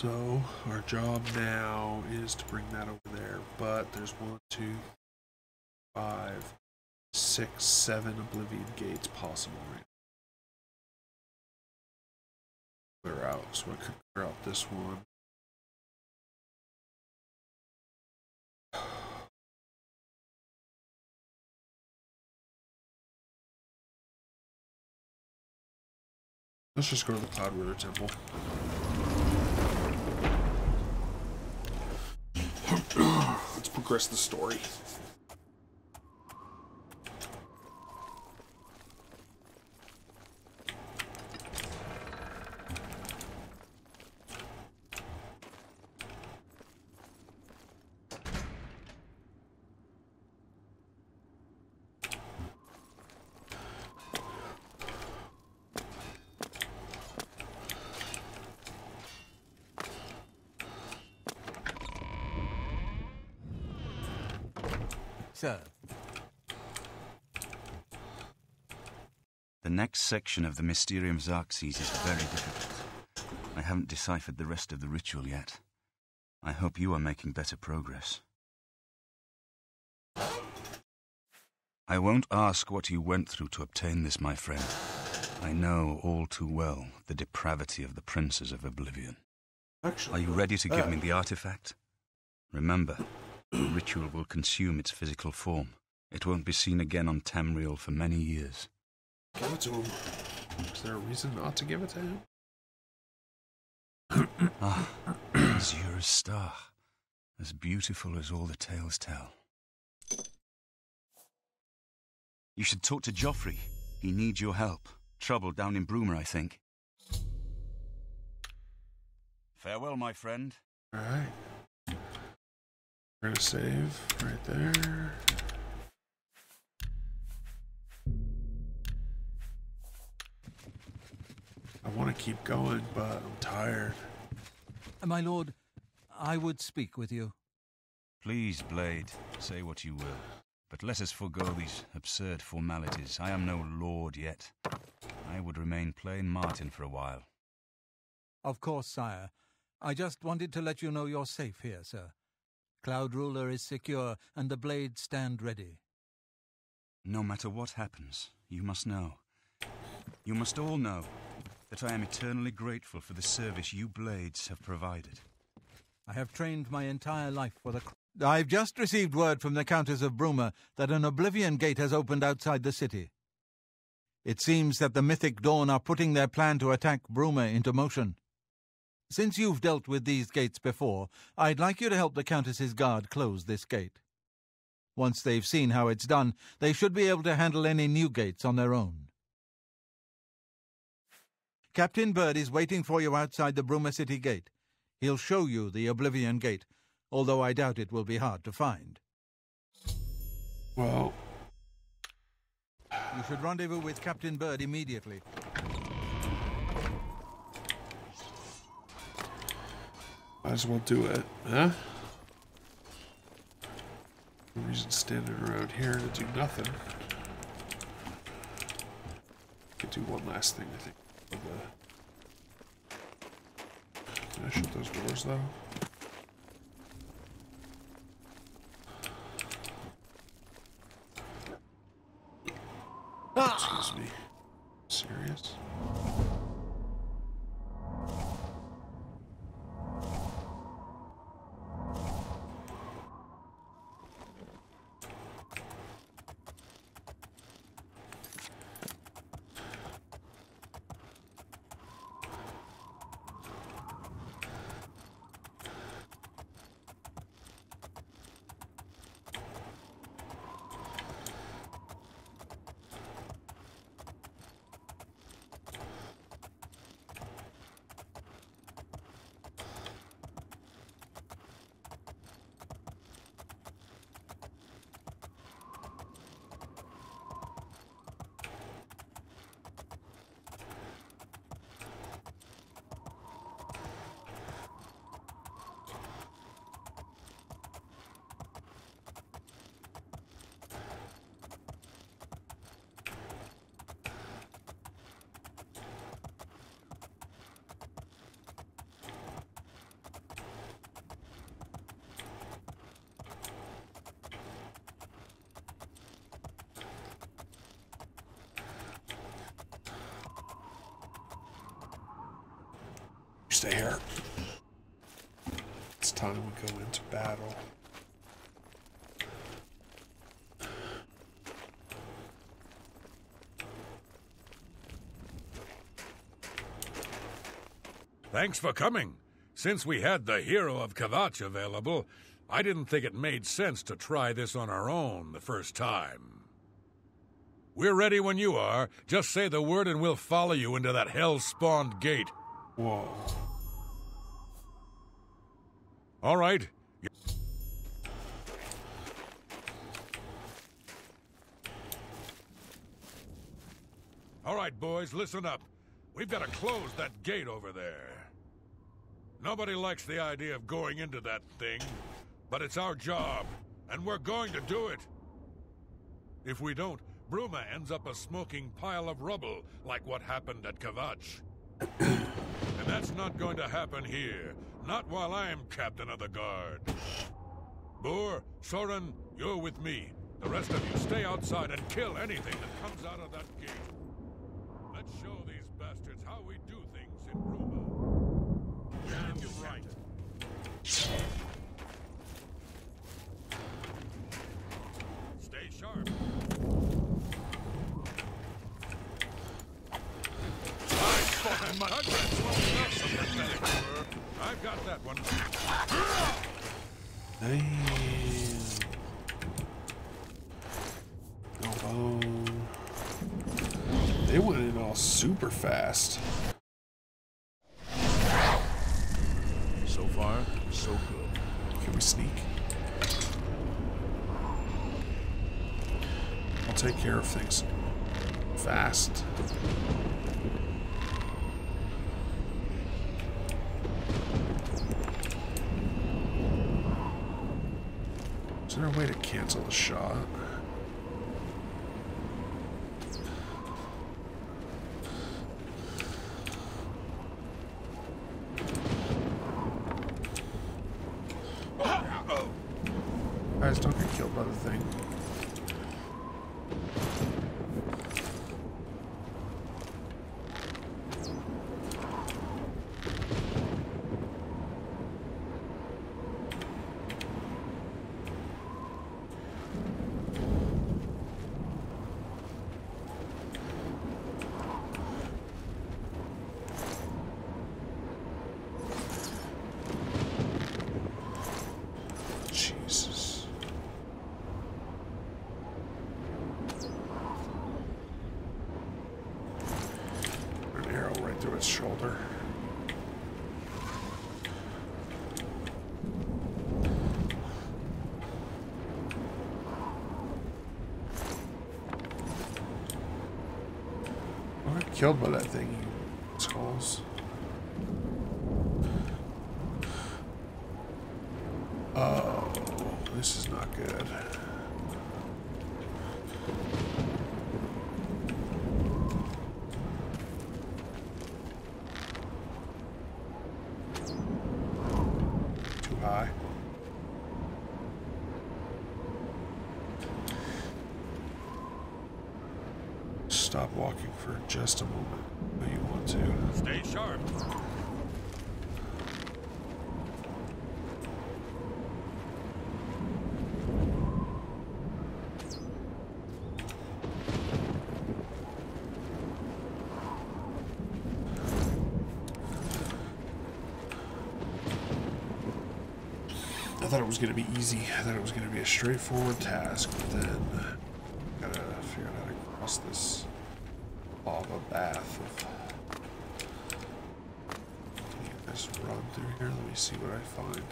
So our job now is to bring that over there. But there's one, two, five, six, seven Oblivion gates possible right Clear out. So I could clear out this one. Let's just go to the Cloud Ruler Temple. Let's progress the story. Sir. The next section of the Mysterium Xarxes is very difficult. I haven't deciphered the rest of the ritual yet. I hope you are making better progress. I won't ask what you went through to obtain this, my friend. I know all too well the depravity of the princes of Oblivion. Actually, Are you ready to give uh, me the artifact? Remember, the ritual will consume its physical form. It won't be seen again on Tamriel for many years. Give it to him. Is there a reason not to give it to him? Ah, Azura's star. As beautiful as all the tales tell. You should talk to Jauffre. He needs your help. Trouble down in Bruma, I think. Farewell, my friend. Alright. We're gonna save right there. I want to keep going, but I'm tired. My lord, I would speak with you. Please, Blade, say what you will. But let us forego these absurd formalities. I am no lord yet. I would remain plain Martin for a while. Of course, sire. I just wanted to let you know you're safe here, sir. Cloud Ruler is secure, and the blades stand ready. No matter what happens, you must know. You must all know that I am eternally grateful for the service you Blades have provided. I have trained my entire life for the. I've just received word from the Countess of Bruma that an Oblivion gate has opened outside the city. It seems that the Mythic Dawn are putting their plan to attack Bruma into motion. Since you've dealt with these gates before, I'd like you to help the Countess's guard close this gate. Once they've seen how it's done, they should be able to handle any new gates on their own. Captain Burd is waiting for you outside the Bruma City gate. He'll show you the Oblivion Gate, although I doubt it will be hard to find. Well, You should rendezvous with Captain Burd immediately. Might as well do it, huh? No reason standing around here to do nothing. Could do one last thing, I think. Can I shut those doors though? Ah! Excuse me. Serious? Stay here. It's time we go into battle. Thanks for coming. Since we had the hero of Kvatch available, I didn't think it made sense to try this on our own the first time. We're ready when you are. Just say the word and we'll follow you into that hell-spawned gate. Whoa. All right. All right, boys, listen up. We've got to close that gate over there. Nobody likes the idea of going into that thing, but it's our job, and we're going to do it. If we don't, Bruma ends up a smoking pile of rubble, like what happened at Kvatch. that's not going to happen here. Not while I'm captain of the guard. Bor, Soren, you're with me. The rest of you stay outside and kill anything that comes out of that gate. Let's show these bastards how we do things in Bruma. Yeah, you're right. Stay sharp. I fucking must. That's close enough for pathetic, Boor. I've got that one. Damn. Oh, they went in all super fast. So far, so good. Can we sneak? I'll take care of things fast. Is there a way to cancel the shot? Guys, don't get killed by the thing. Jesus. An arrow right through its shoulder. I got killed by that thing, skulls. Oh, this is not good. Too high. Stop walking for just a moment. No, you want to. Stay sharp. I thought it was going to be easy. I thought it was going to be a straightforward task, but then uh, gotta figure out how to cross this lava bath of. I just run through here? Let me see what I find.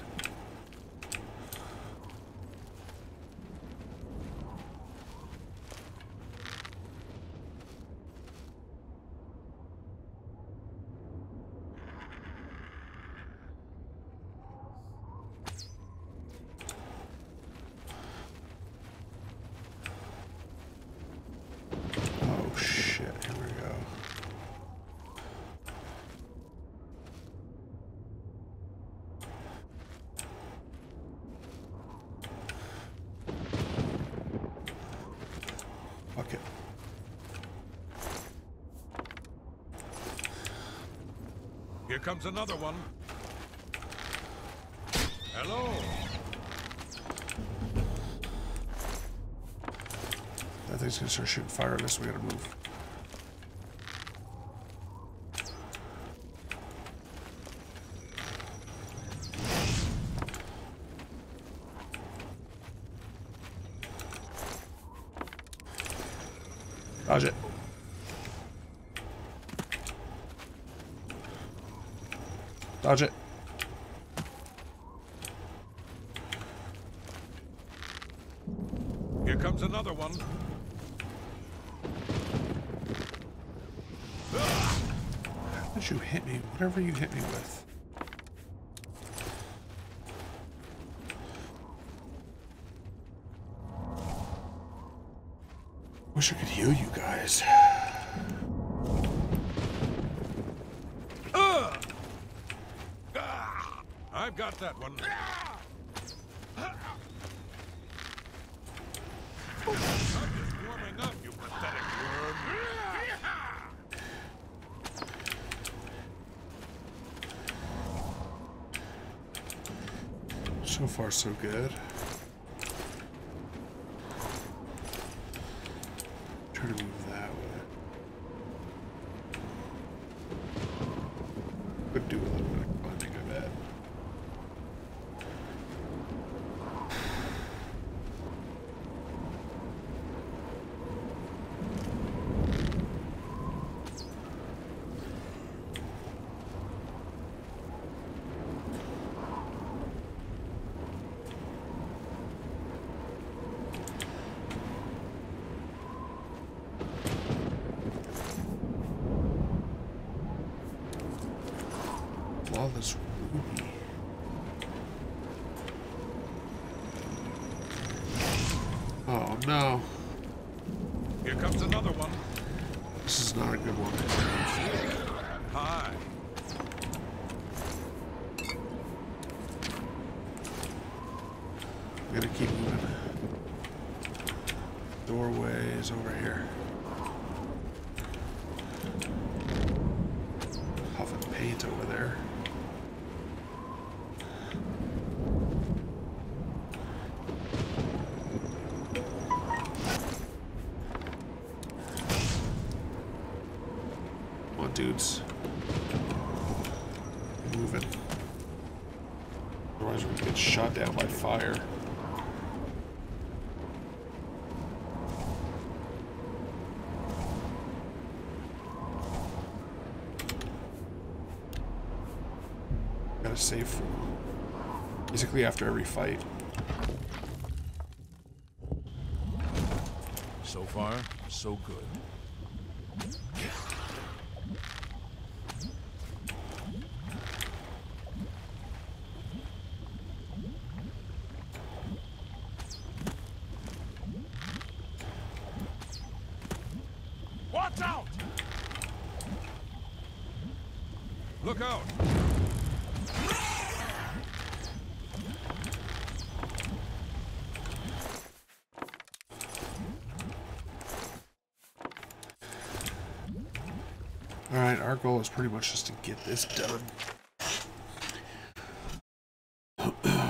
Oh shit, here we go. Here comes another one. Hello. That thing's gonna start shooting fire us. We gotta move. Dodge. Dodge it. Here comes another one. How did you hit me? Whatever you hit me with. Wish I could heal you guys. I've got that one. I'm just warming up, you pathetic worm. So far, so good. Try to move that way. Could do a little bit of climbing, I bet. Flawless ruby. Oh no, Here comes another one. this is not a good one. Hi. We gotta keep moving. Doorway is over here. Huffing paint over there. Come on, dudes. Moving. Otherwise, gonna get shot down by fire. Save basically after every fight. So far, so good. Watch out! Look out! Alright, our goal is pretty much just to get this done.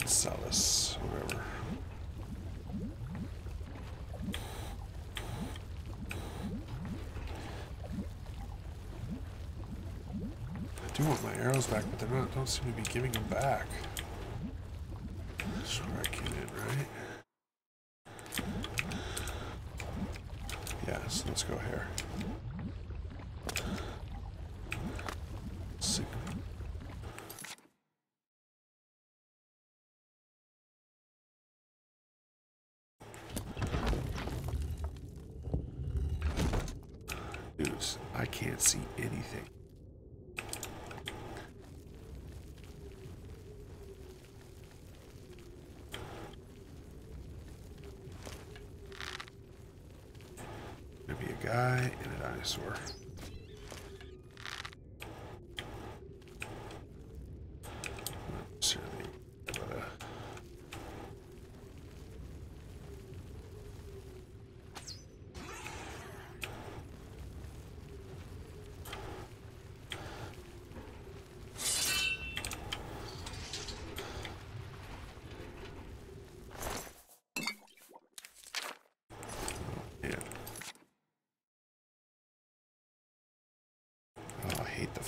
And Solace, whatever. I do want my arrows back, but they don't seem to be giving them back. That's where I came in, right? Yeah, so let's go here. Sig- Dudes, I can't see anything. Be a guy and a dinosaur. Not necessarily, but uh,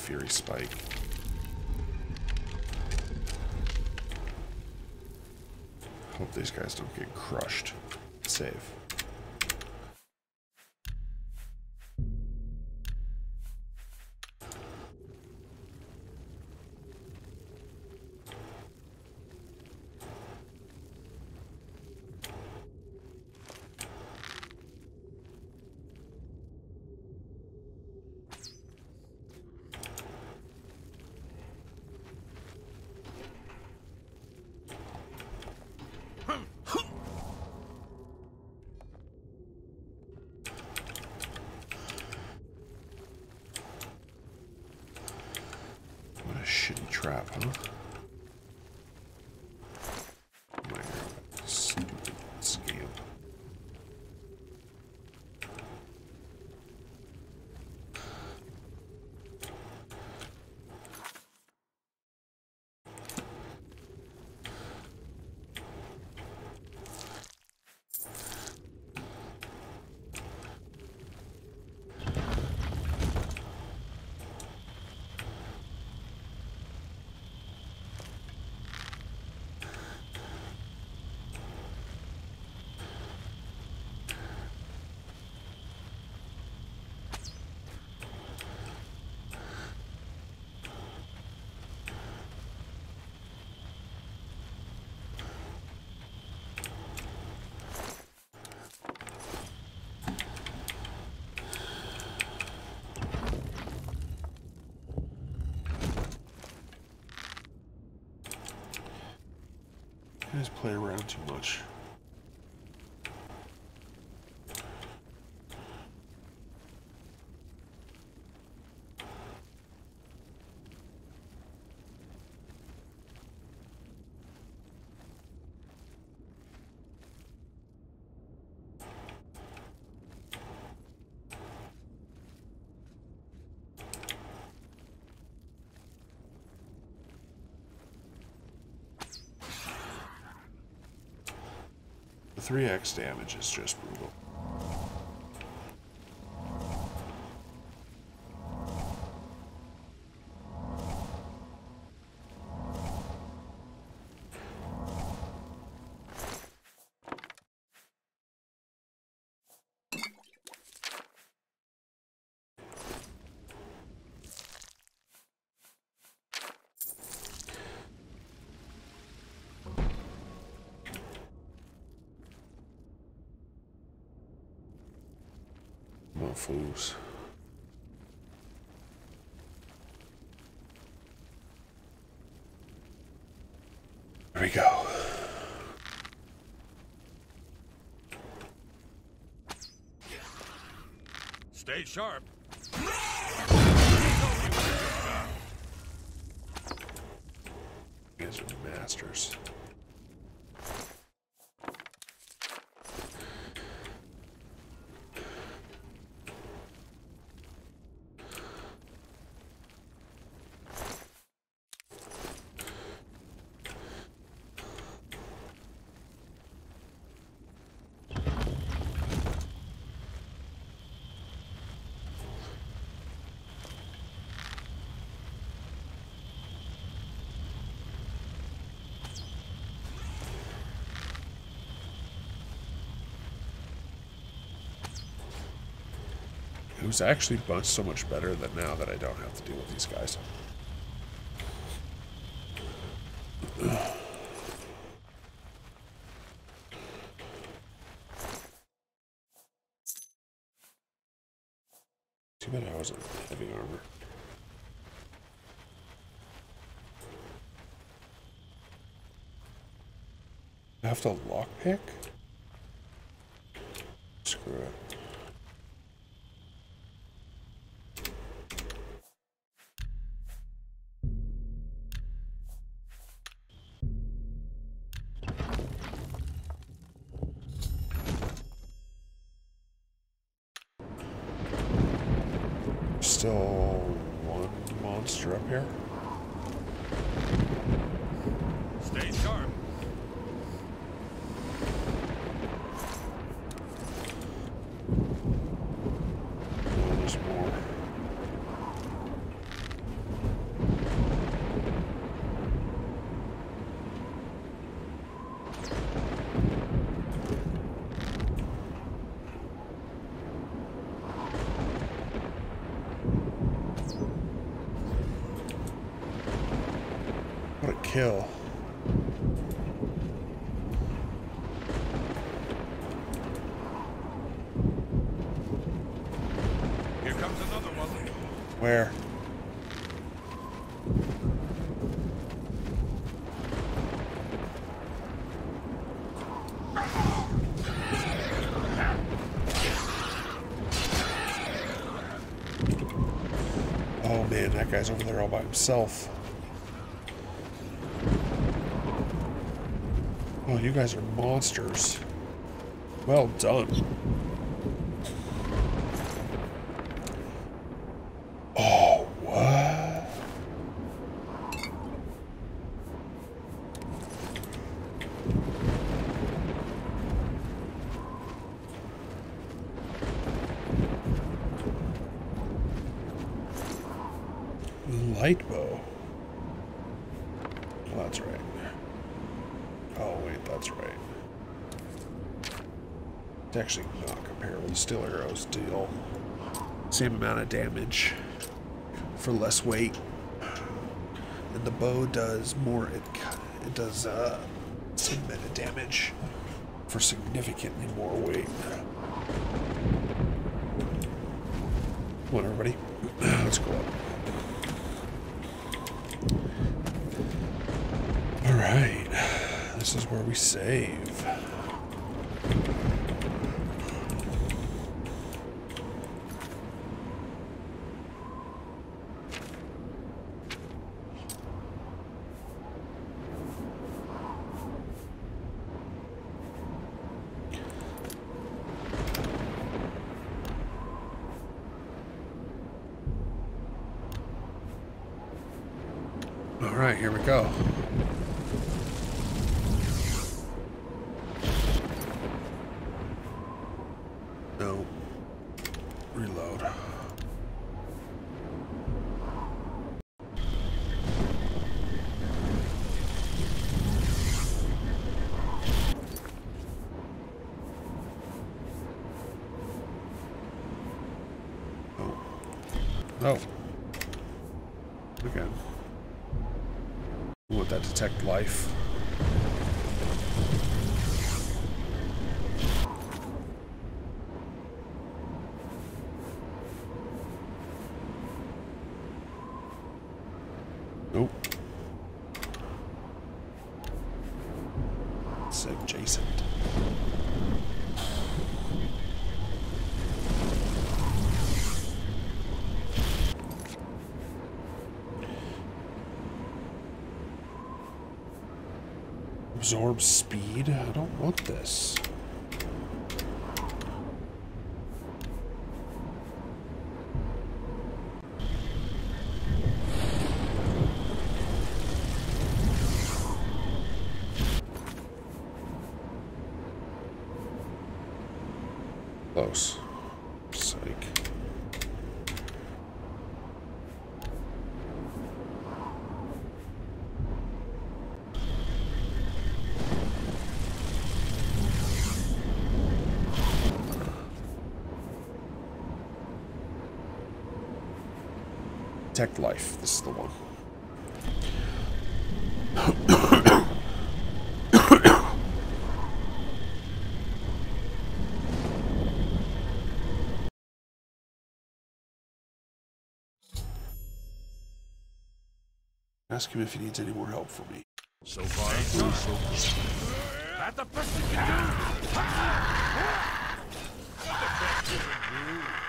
Fury Spike. Hope these guys don't get crushed. Save. What a shitty trap, huh? My stupid scamp. You guys play around too much. 3x damage is just Stay sharp. Are masters. Was actually much so much better than now that I don't have to deal with these guys. Too bad I wasn't heavy armor. I have to lockpick? Screw it. Still one monster up here. Stay sharp. No, there's more. Kill. Here comes another one. Where? Oh man, that guy's over there all by himself. You guys are monsters. Well done. Oh, what? Light bow. Oh, that's right. Oh, wait, that's right. It's actually not comparable. Steel arrows deal same amount of damage for less weight. And the bow does more. It it does uh, same amount of damage for significantly more weight. On, everybody. Let's go up. All right. This is where we save. All right, here we go. No. Reload. Oh. Oh. Again. Would that detect life? Absorb speed? I don't want this. Close. Protect life. This is the one. Ask him if he needs any more help from me. So far, so That the best you can do.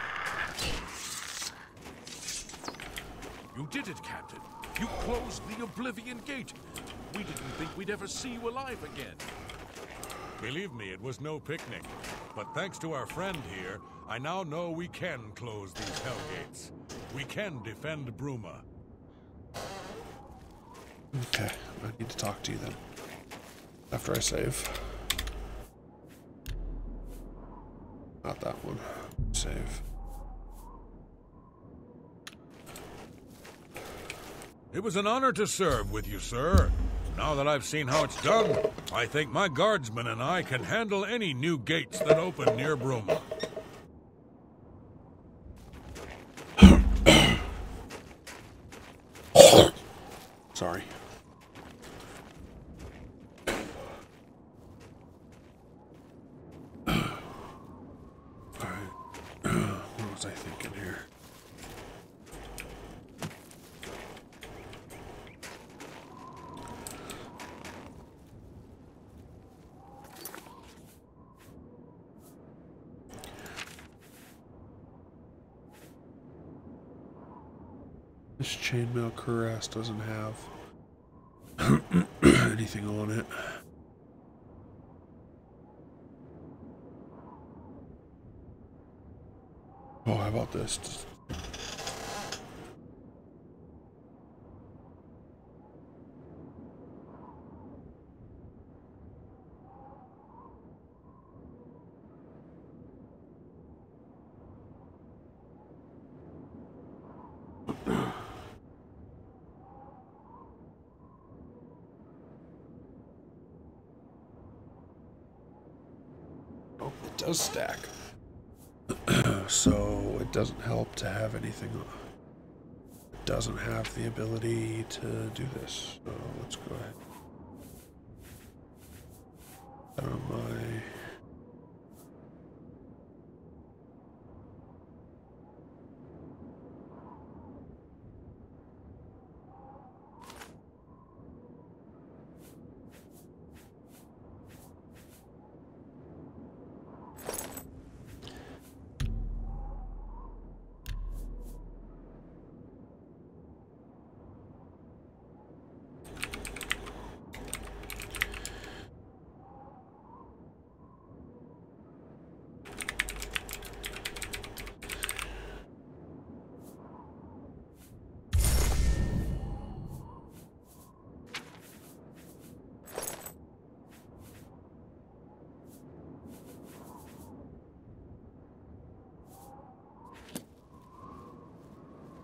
Did it, Captain. You closed the Oblivion Gate. We didn't think we'd ever see you alive again. Believe me, it was no picnic. But thanks to our friend here, I now know we can close these hell gates. We can defend Bruma. Okay, I need to talk to you then. After I save. Not that one. Save. It was an honor to serve with you, sir. Now that I've seen how it's done, I think my guardsmen and I can handle any new gates that open near Bruma. Sorry. was I thinking here? This chainmail cuirass doesn't have anything on it. Oh, how about this? Stack. so it doesn't help to have anything. It doesn't have the ability to do this. So let's go ahead. Put on my.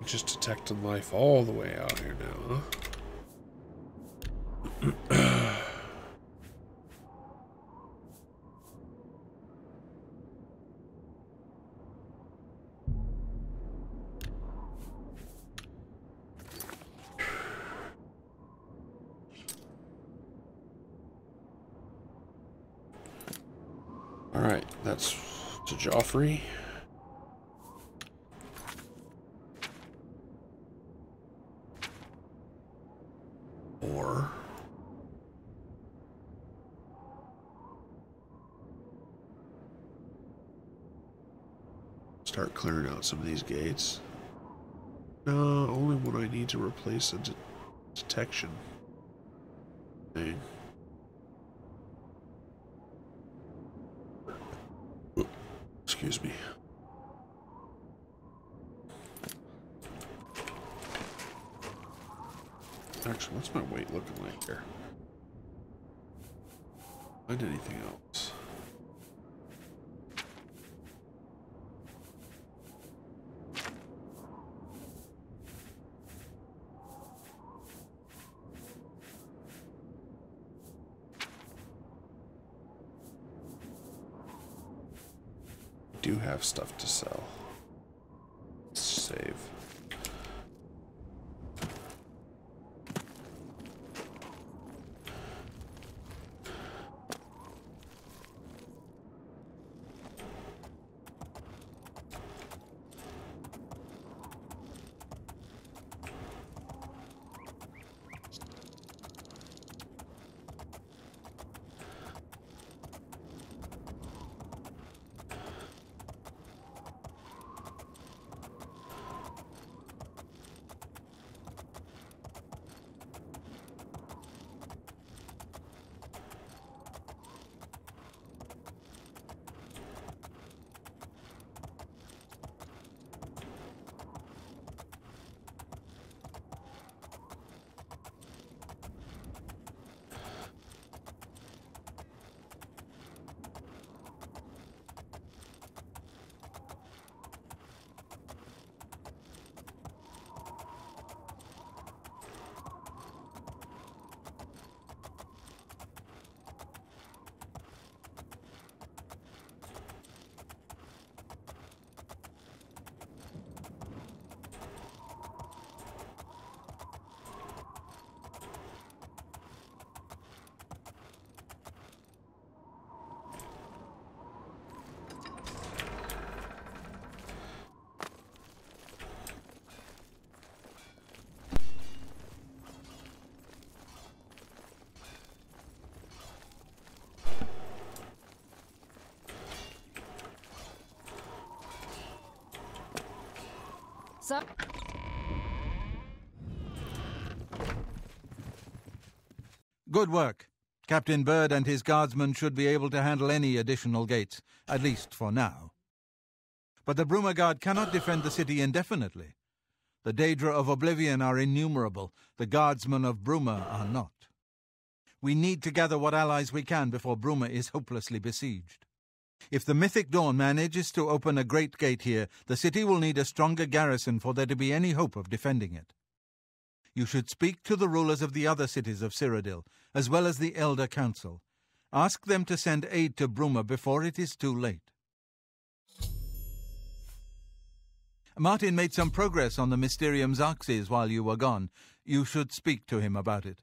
Just detecting life all the way out here now, huh? All right, that's to Jauffre. Clearing out some of these gates. No, only when I need to replace a de- detection thing. Excuse me. Actually, what's my weight looking like here? Find anything else? Do have stuff to sell. So Good work. Captain Burd and his guardsmen should be able to handle any additional gates, at least for now. But the Bruma Guard cannot defend the city indefinitely. The Daedra of Oblivion are innumerable, the guardsmen of Bruma are not. We need to gather what allies we can before Bruma is hopelessly besieged. If the Mythic Dawn manages to open a great gate here, the city will need a stronger garrison for there to be any hope of defending it. You should speak to the rulers of the other cities of Cyrodiil, as well as the Elder Council. Ask them to send aid to Bruma before it is too late. Martin made some progress on the Mysterium Xarxes while you were gone. You should speak to him about it.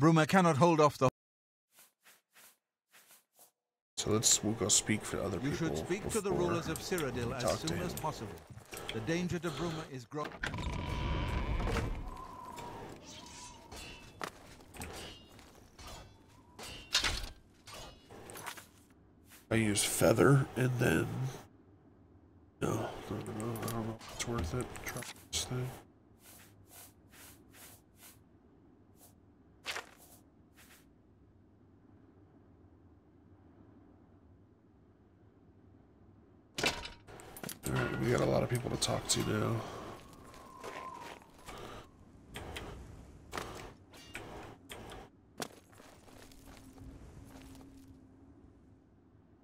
Bruma cannot hold off the. So let's we'll go speak for other You people. should speak to the rulers of Cyrodiil as soon as possible. The danger to Bruma is growing. I use feather and then no, no, no, no, I don't know if it's worth it. Try this thing. Alright, we got a lot of people to talk to now.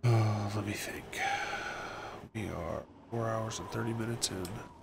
Oh, uh, let me think. We are four hours and 30 minutes in.